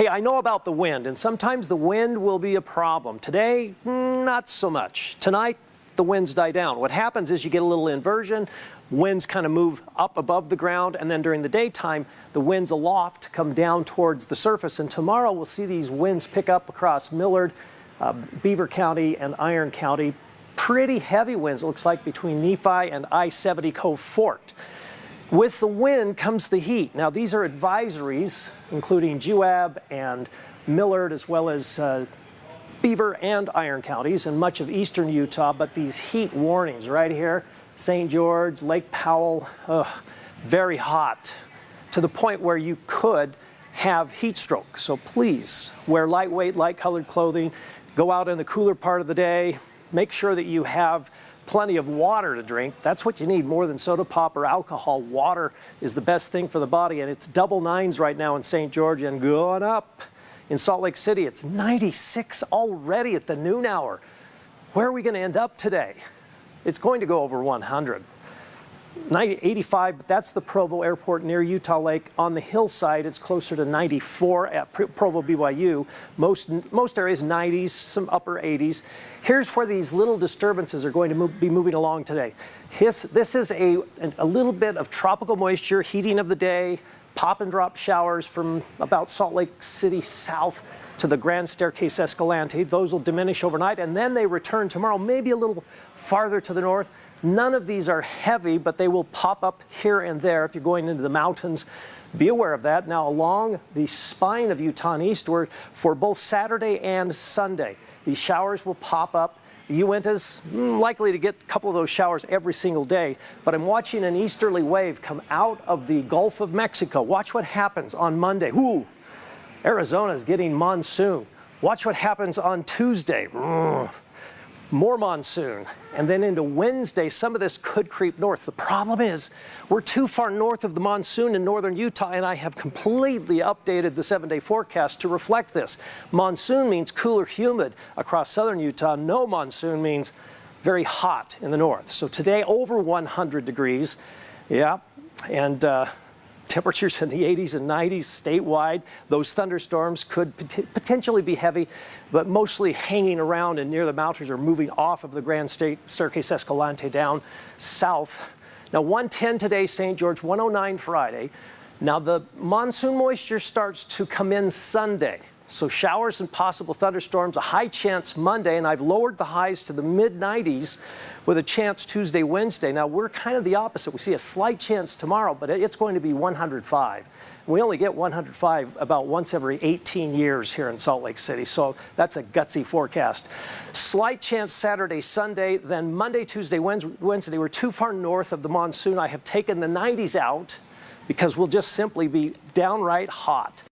Hey, I know about the wind, and sometimes the wind will be a problem. Today, not so much. Tonight, the winds die down. What happens is you get a little inversion, winds kind of move up above the ground, and then during the daytime, the winds aloft come down towards the surface. And tomorrow, we'll see these winds pick up across Millard, uh, Beaver County, and Iron County. Pretty heavy winds, looks like, between Nephi and I-70 Cove Fort. With the wind comes the heat. Now, these are advisories, including Juab and Millard, as well as uh, Beaver and Iron counties and much of eastern Utah, but these heat warnings right here, St. George, Lake Powell, ugh, very hot to the point where you could have heat stroke. So please wear lightweight, light colored clothing, go out in the cooler part of the day, make sure that you have plenty of water to drink. That's what you need more than soda pop or alcohol. Water is the best thing for the body, and it's double nines right now in St. George and going up. In Salt Lake City, it's 96 already at the noon hour. Where are we going to end up today? It's going to go over 100. 85, but that's the Provo Airport near Utah Lake. On the hillside, it's closer to 94 at Provo BYU. Most, most areas 90s, some upper 80s. Here's where these little disturbances are going to move, be moving along today. His, this is a, a little bit of tropical moisture, heating of the day, pop and drop showers from about Salt Lake City south to the Grand Staircase Escalante. Those will diminish overnight and then they return tomorrow, maybe a little farther to the north. None of these are heavy, but they will pop up here and there if you're going into the mountains. Be aware of that. Now, along the spine of Utah eastward for both Saturday and Sunday, these showers will pop up. Uinta's likely to get a couple of those showers every single day, but I'm watching an easterly wave come out of the Gulf of Mexico. Watch what happens on Monday. Ooh, Arizona is getting monsoon. Watch what happens on Tuesday. More monsoon. And then into Wednesday, some of this could creep north. The problem is we're too far north of the monsoon in northern Utah, and I have completely updated the seven day forecast to reflect this. Monsoon means cooler, humid across southern Utah. No monsoon means very hot in the north. So today, over 100 degrees. Yeah. And uh, temperatures in the 80s and 90s statewide. Those thunderstorms could pot potentially be heavy, but mostly hanging around and near the mountains or moving off of the Grand State Staircase Escalante down south. Now 110 today, St. George, 109 Friday. Now the monsoon moisture starts to come in Sunday. So showers and possible thunderstorms, a high chance Monday, and I've lowered the highs to the mid 90s with a chance Tuesday, Wednesday. Now we're kind of the opposite. We see a slight chance tomorrow, but it's going to be 105. We only get 105 about once every 18 years here in Salt Lake City, so that's a gutsy forecast. Slight chance Saturday, Sunday, then Monday, Tuesday, Wednesday. We're too far north of the monsoon. I have taken the 90s out because we'll just simply be downright hot.